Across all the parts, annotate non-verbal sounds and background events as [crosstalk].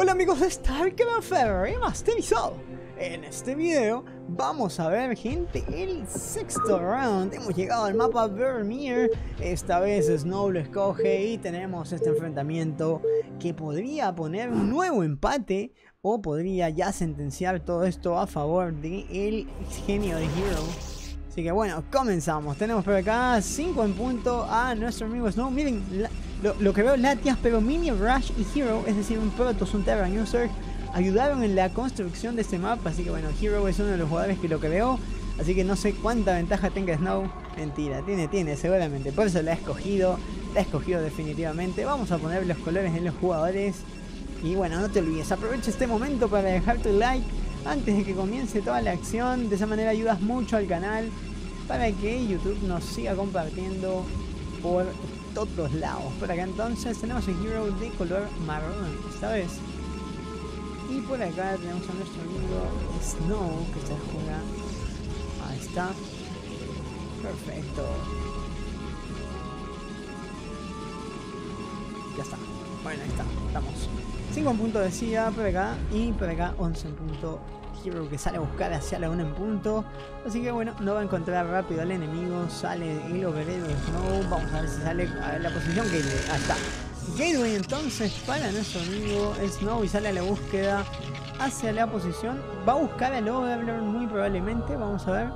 Hola amigos de Starkman y masterizado. En este video vamos a ver gente el sexto round. Hemos llegado al mapa Vermeer. Esta vez Snow lo escoge y tenemos este enfrentamiento que podría poner un nuevo empate o podría ya sentenciar todo esto a favor de el genio de Hero. Así que bueno, comenzamos. Tenemos por acá 5 en punto a nuestro amigo Snow. Miren, lo, que veo Latias, pero Mini Rush y Hero, es decir, un Protoss, un Terran User, ayudaron en la construcción de este mapa. Así que bueno, Hero es uno de los jugadores que lo que veo. Así que no sé cuánta ventaja tenga Snow. Mentira, tiene, tiene, seguramente. Por eso la ha escogido. La ha escogido definitivamente. Vamos a poner los colores en los jugadores. Y bueno, no te olvides, aprovecha este momento para dejar tu like antes de que comience toda la acción. De esa manera ayudas mucho al canal para que YouTube nos siga compartiendo por todos lados. Por acá entonces tenemos el hero de color marrón esta vez. Y por acá tenemos a nuestro amigo Snow que está jugando. Ahí está. Perfecto. Ya está. Bueno, ahí está. Estamos. 5 en punto decía por acá. Y por acá 11 en punto Hero que sale a buscar hacia la 1 en punto. Así que bueno, no va a encontrar rápido al enemigo. Sale el overhead de Snow. Vamos a ver si sale a la posición. Gateway. Ahí está. Gateway entonces para nuestro amigo Snow y sale a la búsqueda hacia la posición. Va a buscar al Overlord muy probablemente. Vamos a ver.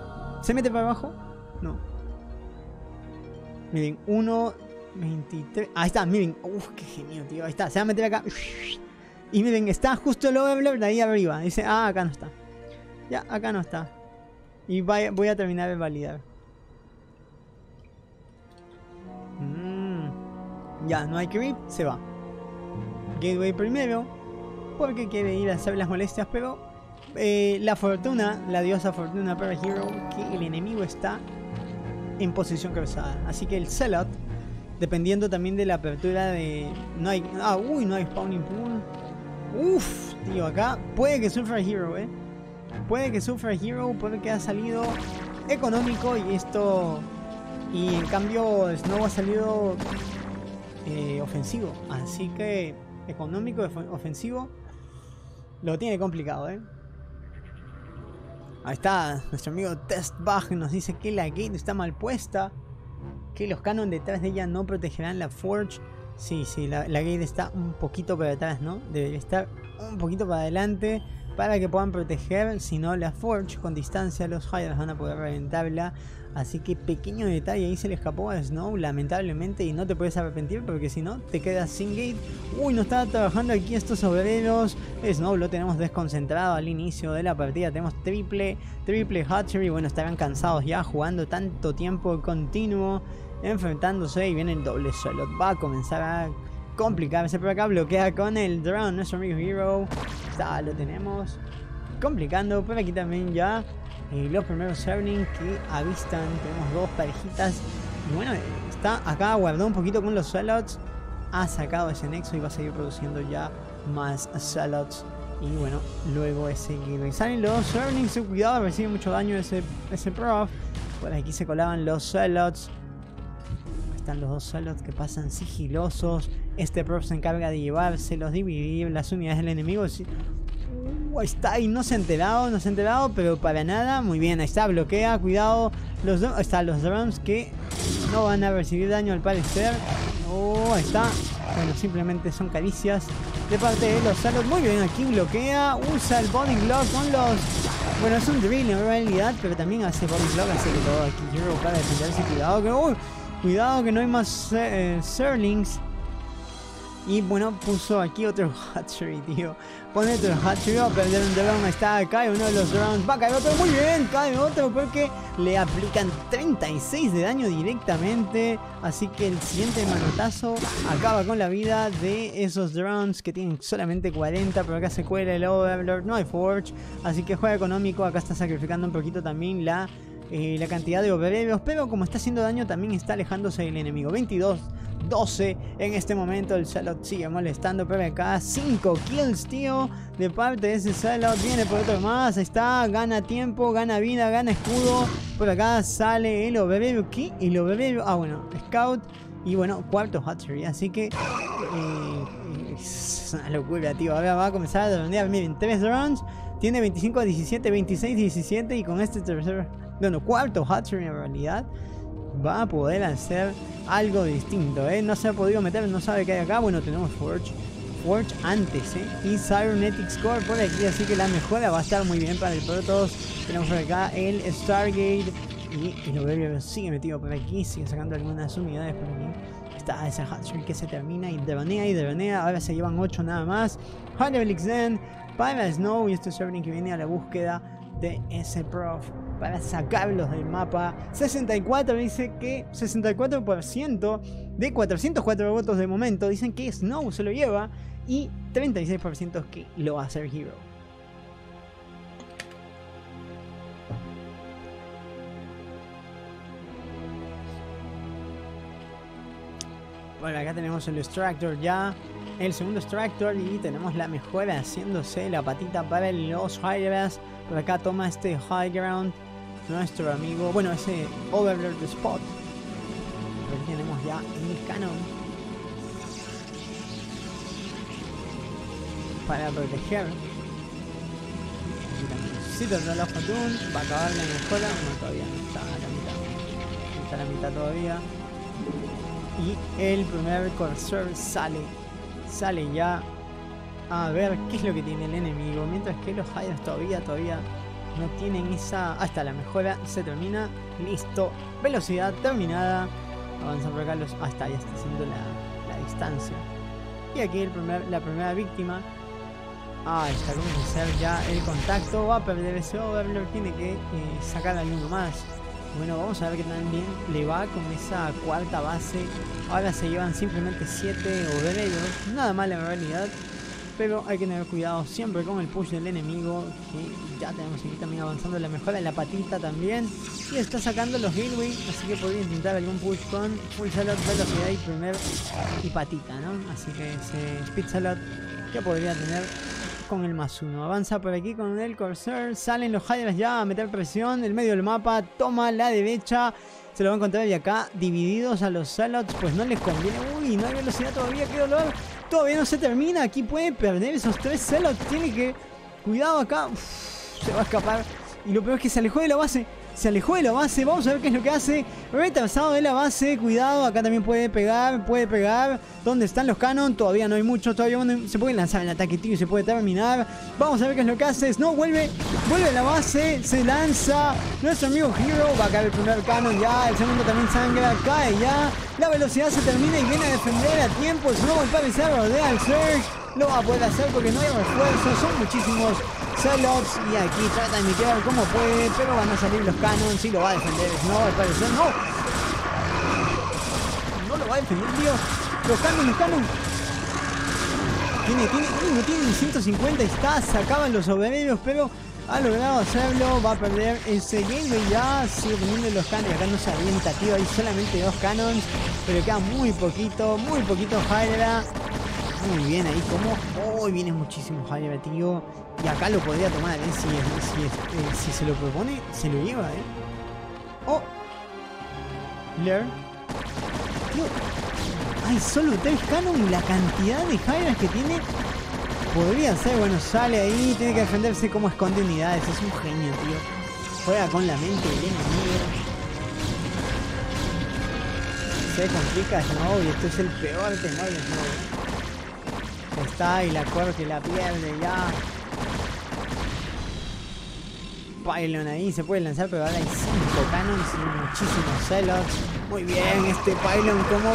¿Se mete para abajo? No. Miren, 1, 23. Ahí está, miren. Uf, qué genio, tío. Ahí está, se va a meter acá. Y miren, está justo el overlord ahí arriba. Dice, ah, acá no está. Ya, acá no está. Y voy a terminar de validar. Mm, ya, no hay creep, se va. Gateway primero. Porque quiere ir a hacer las molestias, pero eh, la fortuna, la diosa fortuna para Hero, que el enemigo está en posición cruzada. Así que el Zealot, dependiendo también de la apertura de... No hay... Ah, uy, no hay spawning pool. Uff, tío, acá puede que sufra Hero, eh. Puede que sufra Hero porque ha salido económico y esto. Y en cambio, Snow ha salido eh, ofensivo. Así que económico, ofensivo, lo tiene complicado, eh. Ahí está, nuestro amigo Testbach nos dice que la gate está mal puesta. Que los canon detrás de ella no protegerán la Forge. Sí, sí, la, gate está un poquito para atrás, ¿no? Debería estar un poquito para adelante para que puedan proteger, si no la Forge con distancia los Hydras van a poder reventarla. Así que pequeño detalle ahí se le escapó a Snow lamentablemente y no te puedes arrepentir porque si no te quedas sin gate. Uy, no estaba trabajando aquí estos obreros. Snow lo tenemos desconcentrado al inicio de la partida. Tenemos triple, triple hatchery. Bueno, estarán cansados ya jugando tanto tiempo continuo enfrentándose y viene el doble solo. Va a comenzar a complicarse por acá. Bloquea con el drone nuestro amigo Hero. Está, lo tenemos complicando. Por aquí también ya eh, los primeros Serling que avistan. Tenemos dos parejitas. Y bueno, está acá, guardó un poquito con los Salots. Ha sacado ese nexo y va a seguir produciendo ya más Salots. Y bueno, luego ese que salen los Serlings. Cuidado, recibe mucho daño ese, ese Prof. Por aquí se colaban los Salots están los dos solos que pasan sigilosos. Este prop se encarga de llevárselos, dividir las unidades del enemigo. Uh, ahí está, y no se ha enterado, no se ha enterado, pero para nada. Muy bien, ahí está, bloquea, cuidado. Los están los drones que no van a recibir daño al parecer. Oh, ahí está. Bueno, simplemente son caricias de parte de los salos. Muy bien, aquí bloquea, usa el body glove con los... Bueno, es un drill en realidad, pero también hace body glove, así que todo aquí Hero para defenderse. Cuidado que... Cuidado que no hay más eh, Serlings. Y bueno, puso aquí otro [laughs] Hatchery, tío. Pone otro Hatchery, va a perder un drone. Está, cae uno de los drones. Va a caer otro, muy bien, cae otro porque le aplican 36 de daño directamente. Así que el siguiente manotazo acaba con la vida de esos drones que tienen solamente 40. Pero acá se cuela el Overlord, no hay Forge. Así que juega económico. Acá está sacrificando un poquito también la eh, la cantidad de overheads, pero como está haciendo daño también está alejándose del enemigo. 22, 12 en este momento el Salot sigue molestando, pero acá 5 kills, tío, de parte de ese Salot. Viene por otro más, ahí está, gana tiempo, gana vida, gana escudo. Por acá sale el overhead, ¿qué? El overhead, ah bueno, Scout. Y bueno, cuarto Hatchery, así que... Eh, es una locura, tío. Ahora va a comenzar a dronear. Miren, 3 drones. Tiene 25 a 17, 26 17. Y con este tercer, bueno, cuarto Hatchery en realidad, va a poder hacer algo distinto, ¿eh? No se ha podido meter, no sabe qué hay acá. Bueno, tenemos Forge. Forge antes, ¿eh? Y Cybernetics Core por aquí, así que la mejora va a estar muy bien para el Protoss. Tenemos por acá el Stargate. Y el Overlord sigue metido por aquí, sigue sacando algunas unidades por aquí. Está ese Hatchery que se termina y dronea y dronea. Ahora se llevan 8 nada más. Hardlevel Xen para Snow y este Servant que viene a la búsqueda de ese prof para sacarlos del mapa. 64 dice que 64% de 404 votos de momento dicen que Snow se lo lleva y 36% que lo va a hacer Hero. Bueno, acá tenemos el Extractor ya. El segundo Extractor y tenemos la mejora haciéndose la patita para los High Por acá toma este High Ground nuestro amigo, bueno, ese Overlord Spot. Tenemos ya el canon. Para proteger. Si te la Fatun, va a acabar la mejora. No, todavía no está a la mitad. Está a la mitad todavía y el primer Corsair sale, sale ya a ver qué es lo que tiene el enemigo, mientras que los Hydras todavía, todavía no tienen esa... Hasta la mejora se termina, listo, velocidad terminada, avanza por acá, los... hasta ya está haciendo la, la distancia. Y aquí el primer, la primera víctima, ah, está como ser ya el contacto, va a perder ese Overlord, tiene que eh, sacar alguno más. Bueno, vamos a ver que también le va con esa cuarta base. Ahora se llevan simplemente 7 obreros. Nada mal en realidad. Pero hay que tener cuidado siempre con el push del enemigo. Que ya tenemos aquí también avanzando la mejora en la patita también. Y está sacando los Hillwing. Así que podría intentar algún push con full salot, velocidad y primer y patita, ¿no? Así que ese speed salot que podría tener con el más uno. Avanza por aquí con el Corsair. Salen los Hydras ya a meter presión. El medio del mapa. Toma la derecha. Se lo va a encontrar y acá. Divididos a los Salots. Pues no les conviene. Uy, no hay velocidad todavía. Qué dolor. Todavía no se termina. Aquí puede perder esos tres Salots. Tiene que... Cuidado acá. se va a escapar. Y lo peor es que se alejó de la base. Se alejó de la base. Vamos a ver qué es lo que hace. Retrasado de la base. Cuidado. Acá también puede pegar. Puede pegar. ¿Dónde están los canon? Todavía no hay mucho. Todavía se puede lanzar el ataque tío se puede terminar. Vamos a ver qué es lo que hace. No, vuelve. Vuelve a la base. Se lanza. Nuestro amigo Hero. Va a caer el primer canon ya. El segundo también sangra. Cae ya. La velocidad se termina y viene a defender a tiempo. Golpea y se rodea al Surge. Lo va a poder hacer porque no hay refuerzos. Son muchísimos Celots y aquí trata de mirar como puede, pero van a salir los canons y lo va a defender. No, al parecer no. No lo va a defender, tío. Los canons, los canons. Tiene, tiene, no tiene 150, está, sacaban los obreros, pero ha logrado hacerlo, va a perder ese game ya, sigue teniendo los canons, acá no se avienta, tío, hay solamente dos canons, pero queda muy poquito, muy poquito Hydra, muy bien ahí, como hoy viene muchísimo Hydra, tío, y acá lo podría tomar, ¿eh? si, eh, si, se lo propone, se lo lleva, ¿eh? Oh, Learn. Tío, hay solo tres canon y la cantidad de Hydras que tiene podría ser, bueno, sale ahí, tiene que defenderse como esconde unidades, es un genio, tío. Juega con la mente del enemigo. Se complica Snow y esto es el peor de Snow. Y la corte la pierde ya. Pylon ahí se puede lanzar, pero ahora hay 5 cannons y muchísimos celos. Muy bien, este Pylon como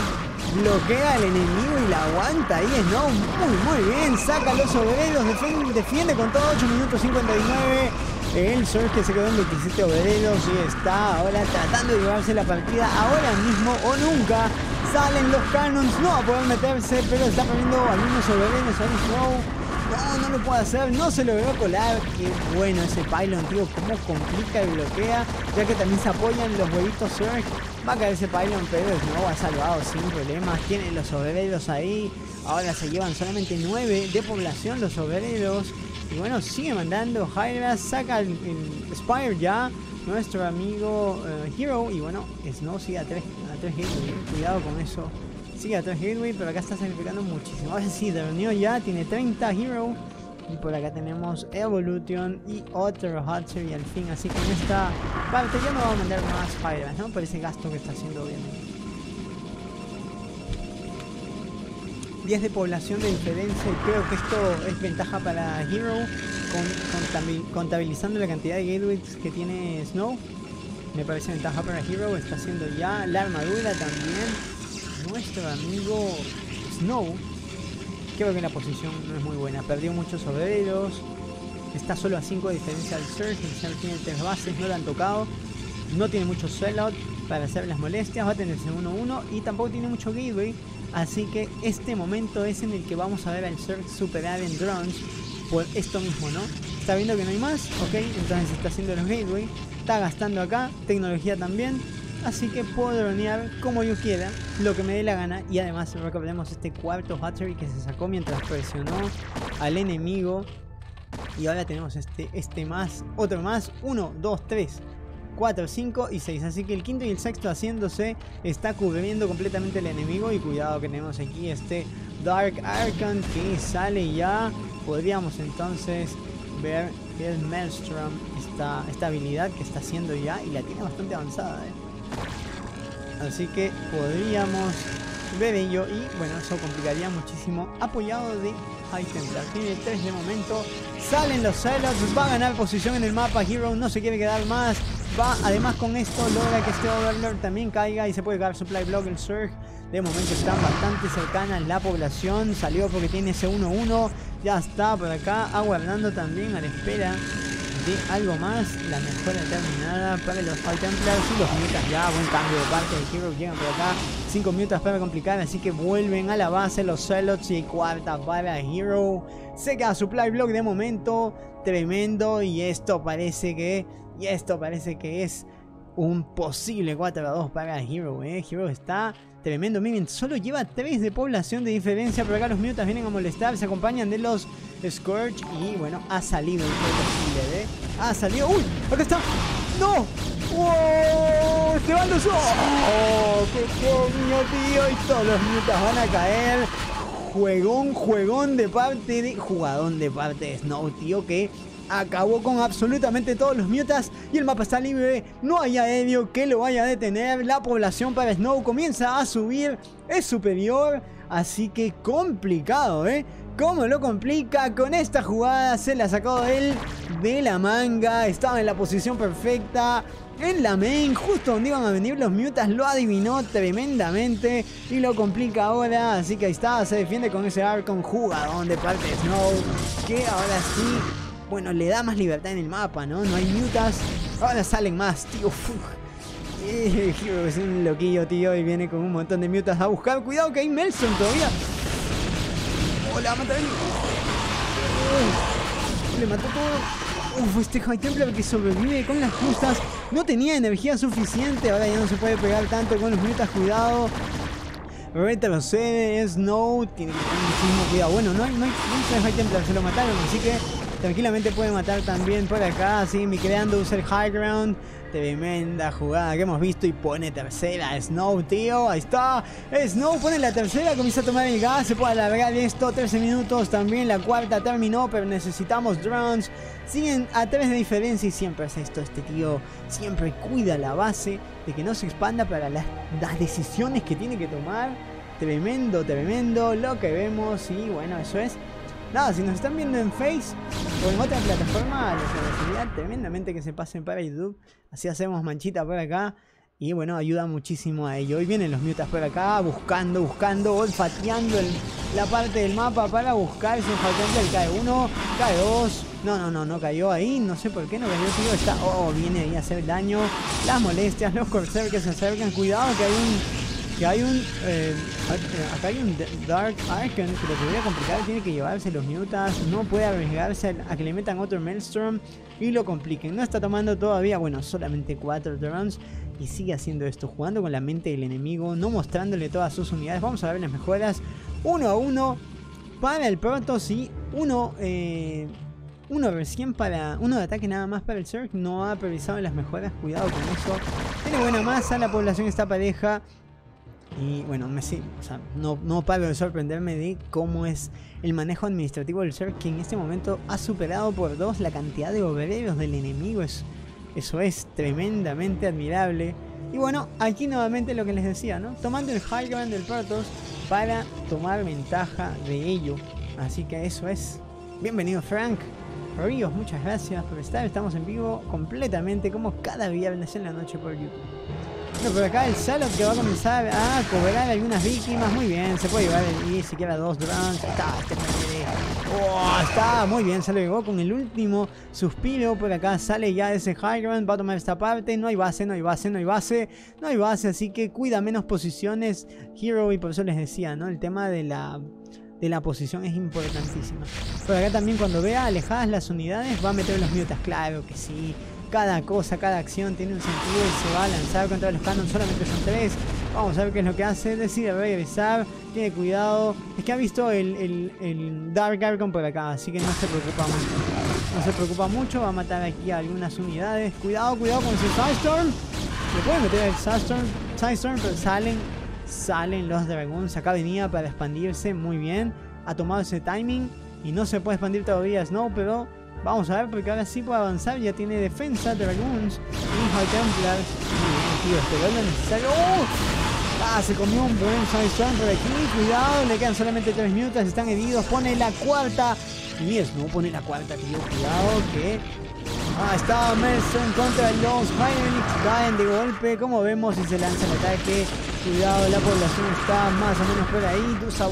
bloquea al enemigo y la aguanta ahí, ¿no? Muy, muy bien, saca los obreros, defiende, con todo 8 minutos 59. El Surge que se quedó en 27 obreros y está ahora tratando de llevarse la partida ahora mismo o nunca. Salen los cannons, no va a poder meterse, pero está poniendo algunos al Snow. No, no lo puede hacer, no se logró colar. Qué bueno ese pylon, tío, cómo complica y bloquea. Ya que también se apoyan los huevitos Surge. Va a caer ese pylon, pero no ha salvado sin problemas. Tienen los obreros ahí. Ahora se llevan solamente 9 de población los obreros. Y bueno, sigue mandando Hydra, saca el, Spire ya. Nuestro amigo eh, Hero. Y bueno, Snow sigue a 3 a hits. Cuidado con eso. Sigue atrás Gateway, pero acá está sacrificando muchísimo. Ahora sí, reunió ya, tiene 30 Hero. Y por acá tenemos Evolution y otro Hatcher y al fin. Así que en esta parte ya no vamos a mandar más Pyras, ¿no? Por ese gasto que está haciendo bien. 10 de población de diferencia y creo que esto es ventaja para Hero contabilizando la cantidad de gateways que tiene Snow. Me parece ventaja para Hero está haciendo ya la armadura también. Nuestro amigo Snow creo que la posición no es muy buena perdió muchos obreros está solo a 5 de diferencia del Surge el Surge tiene 3 bases no lo han tocado no tiene mucho sellout para hacer las molestias va a tener 1-1 y tampoco tiene mucho gateway Así que este momento es en el que vamos a ver al Zerg superar en drones por esto mismo, ¿no? Está viendo que no hay más, ok, entonces está haciendo los gateway, está gastando acá, tecnología también, así que puedo dronear como yo quiera, lo que me dé la gana y además recordemos este cuarto battery que se sacó mientras presionó al enemigo y ahora tenemos este, este más, otro más, 1, 2, 3 4, 5 y 6. Así que el quinto y el sexto haciéndose está cubriendo completamente el enemigo. Y cuidado que tenemos aquí este Dark Arcan que sale ya. Podríamos entonces ver el Maelstrom, esta, esta habilidad que está haciendo ya y la tiene bastante avanzada. ¿eh? Así que podríamos ver ello y bueno, eso complicaría muchísimo. Apoyado de High Templar. Tiene 3 de momento. Salen los celos. Va a ganar posición en el mapa. Hero no se quiere quedar más. Va, además con esto logra que este Overlord también caiga y se puede caer Supply Block el Surge. De momento están bastante cercanas la población. Salió porque tiene ese 1-1. Ya está por acá aguardando también a la espera de algo más. La mejora terminada para los High Templars y los mutas ya. Buen cambio de parte de Hero. Llegan por acá. 5 minutos para complicar. Así que vuelven a la base los Celots y cuarta para Hero. Se queda Supply Block de momento. Tremendo. Y esto parece que y esto parece que es un posible 4 a 2 para Hero, ¿eh? Hero está tremendo. Miren, solo lleva 3 de población de diferencia, pero acá los mutas vienen a molestar, se acompañan de los Scourge y bueno, ha salido el posible, ¿eh? Ha salido... ¡Uy! ¡Acá está! ¡No! ¡Oh! ¡Se van los... ¡Oh! ¡Qué coño, tío! Y todos los mutas van a caer. Juegón, juegón de parte de... Jugadón de parte de Snow, tío, que acabó con absolutamente todos los mutas y el mapa está libre. No hay aéreo que lo vaya a detener. La población para Snow comienza a subir, es superior. Así que complicado, ¿eh? ¿Cómo lo complica? Con esta jugada se la sacó él de la manga. Estaba en la posición perfecta. En la main, justo donde iban a venir los mutas, lo adivinó tremendamente y lo complica ahora. Así que ahí está, se defiende con ese Arcon jugadón de parte de Snow. Que ahora sí bueno, le da más libertad en el mapa, ¿no? No hay mutas. Ahora salen más, tío. es un loquillo, tío, y viene con un montón de mutas a buscar. Cuidado que hay Melson todavía. Hola, mata Le mató todo. Uf, este High Templar que sobrevive con las justas. No tenía energía suficiente. Ahora ya no se puede pegar tanto con los mutas. Cuidado. Retrocede, Snow. Tiene que tener muchísimo cuidado. Bueno, no hay, no hay, no hay High Templar. Se lo mataron. Así que Tranquilamente puede matar también por acá. Así mi creando usa el high ground. Tremenda jugada que hemos visto y pone tercera. Snow, tío. Ahí está. Snow pone la tercera. Comienza a tomar el gas. Se puede alargar esto. 13 minutos. También la cuarta terminó. Pero necesitamos drones. Siguen a 3 de diferencia. Y siempre hace esto. Este tío siempre cuida la base. De que no se expanda para las decisiones que tiene que tomar. Tremendo, tremendo. Lo que vemos. Y bueno, eso es Nada, si nos están viendo en Face o en otra plataforma, les agradecería tremendamente que se pasen para YouTube. Así hacemos manchita por acá. Y bueno, ayuda muchísimo a ello. Hoy vienen los mutas por acá, buscando, buscando, olfateando la parte del mapa para buscar ese faltante. El cae uno, cae dos. No, no, no, no cayó ahí. No sé por qué no cayó. Tío. Está, oh, viene ahí a hacer daño. Las molestias, los corsair que se acercan. Cuidado que hay un que hay un... Eh, acá hay un Dark Arcan que lo podría complicar, tiene que llevarse los mutas, no puede arriesgarse a que le metan otro Maelstrom y lo compliquen. No está tomando todavía, bueno, solamente 4 turns y sigue haciendo esto, jugando con la mente del enemigo, no mostrándole todas sus unidades. Vamos a ver las mejoras, uno a uno para el Protoss y uno... Eh, uno recién para. Uno de ataque nada más para el Zerg. No ha priorizado las mejoras. Cuidado con eso. Tiene buena masa. La población está pareja. Y bueno, me, sí, no, no paro de sorprenderme de cómo es el manejo administrativo del ser que en este momento ha superado por dos la cantidad de obreros del enemigo. Es, eso es tremendamente admirable. Y bueno, aquí nuevamente lo que les decía, ¿no? Tomando el high ground del Protoss para tomar ventaja de ello. Así que eso es. Bienvenido Frank. Ríos, muchas gracias por estar. Estamos en vivo completamente como cada viernes en la noche por YouTube. Bueno, por acá el Salot que va a comenzar a cobrar algunas víctimas. Muy bien, se puede llevar y siquiera dos drunks. Está, este oh, está muy bien, se lo llevó con el último suspiro. Por acá sale ya ese high ground. Va a tomar esta parte. No hay base, no hay base, no hay base. No hay base, así que cuida menos posiciones. Hero, y por eso les decía, ¿no? El tema de la de la posición es importantísima. Por acá también cuando vea alejadas las unidades va a meter los mutas, claro que sí. Cada cosa, cada acción tiene un sentido y se va a lanzar contra los canons, solamente son tres. Vamos a ver qué es lo que hace, decide regresar, tiene cuidado. Es que ha visto el, el, Dark Argon por acá, así que no se preocupa mucho. No se preocupa mucho, va a matar aquí algunas unidades. Cuidado, cuidado con ese Sidestorm. Le puede meter el Sidestorm, pero salen Salen los Dragoons. Acá venía para expandirse muy bien. Ha tomado ese timing. Y no se puede expandir todavía Snow, pero vamos a ver porque ahora sí puede avanzar. Ya tiene defensa, Dragoons. Muy bien, tío, lo necesario. ¡Oh! Ah, se comió un buen Storm por aquí. Cuidado, le quedan solamente 3 minutos. Están heridos. Pone la cuarta. Y Snow pone la cuarta, tío. Cuidado que Ah, está Mercer en contra de los Phoenix. Caen de golpe. Como vemos, y se lanza el ataque. Cuidado, la población está más o menos por ahí. Dos a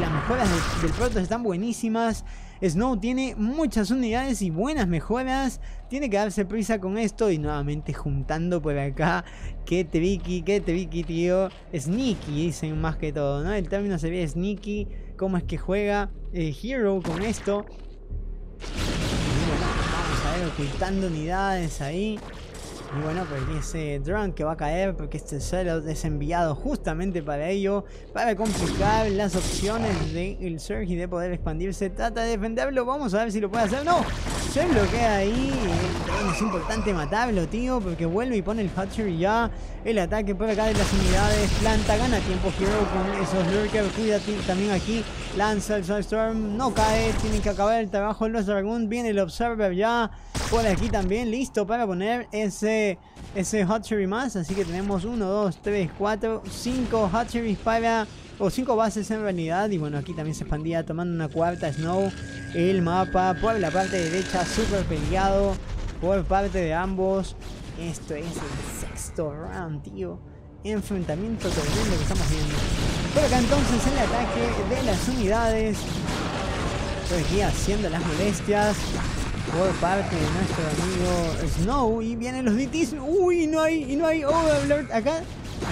las mejoras del, del están buenísimas. Snow tiene muchas unidades y buenas mejoras. Tiene que darse prisa con esto. Y nuevamente juntando por acá. Qué tricky, qué tricky, tío. Sneaky, dicen más que todo, ¿no? El término sería sneaky. Cómo es que juega Hero con esto ocultando unidades ahí. Y bueno, pues ese drone que va a caer porque este Celot es enviado justamente para ello, para complicar las opciones del Surge y de poder expandirse. Trata de defenderlo, vamos a ver si lo puede hacer. ¡No! Se bloquea ahí. es importante matarlo, tío, porque vuelve y pone el Hatchery ya. El ataque por acá de las unidades. Planta, gana tiempo Hero con esos Lurkers. Cuida también aquí. Lanza el Storm, no cae. Tienen que acabar el trabajo de los Dragoon. Viene el Observer ya por aquí también. Listo para poner ese ese, más. Así que tenemos 1, 2, 3, 4, 5 hatcheries para... O 5 bases en realidad. Y bueno, aquí también se expandía tomando una cuarta Snow. El mapa por la parte derecha súper peleado. Por parte de ambos. Esto es el sexto round, tío. Enfrentamiento tremendo que estamos viendo. Por acá entonces el ataque de las unidades. Estoy aquí haciendo las molestias por parte de nuestro amigo Snow y vienen los DTs. Uy, no hay, y no hay overlord acá.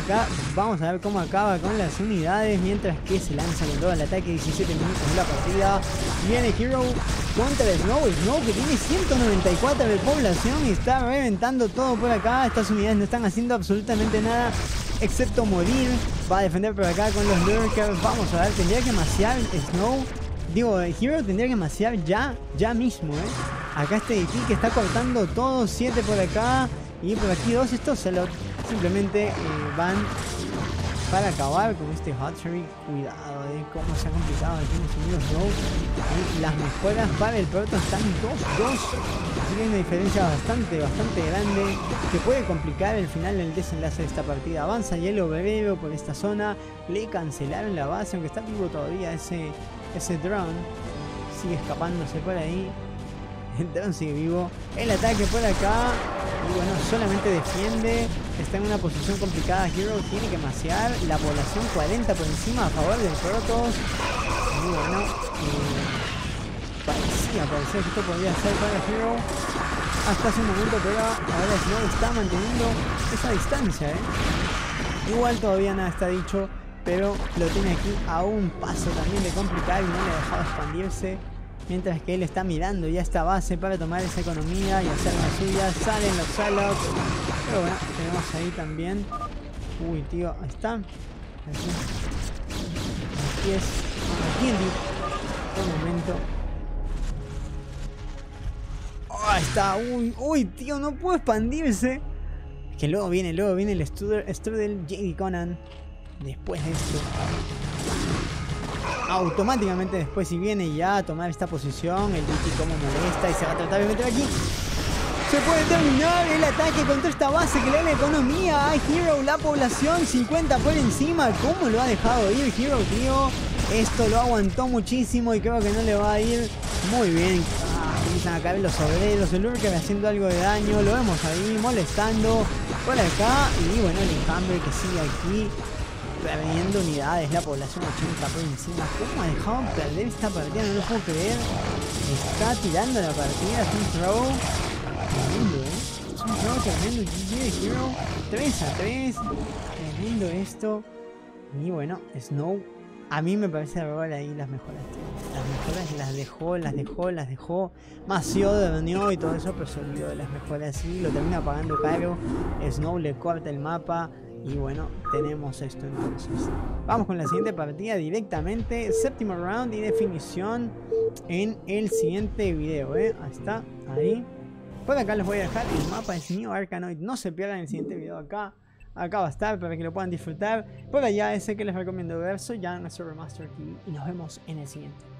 Acá vamos a ver cómo acaba con las unidades mientras que se lanza con todo el ataque 17 minutos de la partida. Viene Hero contra Snow. Snow que tiene 194 de población y está reventando todo por acá. Estas unidades no están haciendo absolutamente nada excepto morir. Va a defender por acá con los Lurkers. Vamos a ver, tendría que maciar Snow Digo, Hero tendría que maciar ya, ya mismo, ¿eh? Acá este aquí que está cortando todo, 7 por acá y por aquí dos. Estos se lo simplemente eh, van para acabar con este Hatchery. Cuidado de cómo se ha complicado aquí en Unidos no. Y las mejoras para el proto están 2-2. Así que hay una diferencia bastante, bastante grande que puede complicar el final del desenlace de esta partida. Avanza Hielo Bebero por esta zona. Le cancelaron la base, aunque está vivo todavía ese ese drone sigue escapándose por ahí. Drone sigue vivo. El ataque por acá. Y bueno, solamente defiende. Está en una posición complicada. Hero tiene que maciar. La población 40 por encima a favor del Protoss. Muy bueno. Eh, parecía, parecía que esto podía ser para Hero. Hasta hace un momento, pero ahora Snow está manteniendo esa distancia. ¿eh? Igual todavía nada está dicho pero lo tiene aquí a un paso también de complicar y no le ha dejado expandirse. Mientras que él está mirando ya esta base para tomar esa economía y hacer la suya. Salen los Salots. Pero bueno, tenemos ahí también. Uy, tío, ahí está. Aquí, aquí es. Aquí un momento. Oh, ahí está. Uy, uy, tío, no puedo expandirse. Que luego viene, luego viene el Strudel JD Conan después de esto. Automáticamente después si viene ya a tomar esta posición, el Richie como molesta y se va a tratar de meter aquí. Se puede terminar el ataque contra esta base que le da la economía a Hero, la población 50 por encima. ¿Cómo lo ha dejado ir Hero, tío? Esto lo aguantó muchísimo y creo que no le va a ir muy bien. Ah, a caer los obreros, el Lurker haciendo algo de daño, lo vemos ahí molestando por acá. Y bueno, el enjambre que sigue aquí perdiendo unidades, la población 80 por encima. ¿Cómo ha dejado perder esta partida? No lo puedo creer. Está tirando la partida, es un throw. Tremendo, ¿eh? Es un throw tremendo. GG de Hero. 3 a 3. Tremendo esto. Y bueno, Snow a mí me parece robar ahí las mejoras. Las mejoras las dejó, las dejó, las dejó. Mació, de y todo eso, pero se olvidó de las mejoras y lo termina pagando caro. Snow le corta el mapa. Y bueno, tenemos esto entonces. Vamos con la siguiente partida directamente. Séptimo round y definición en el siguiente video. ¿eh? Ahí está, ahí. Por acá les voy a dejar el mapa de Neo Arcanoid. No se pierdan el siguiente video acá acá va a estar para que lo puedan disfrutar. Por allá ese que les recomiendo ver, soy Jan, nuestro Remaster TV y nos vemos en el siguiente.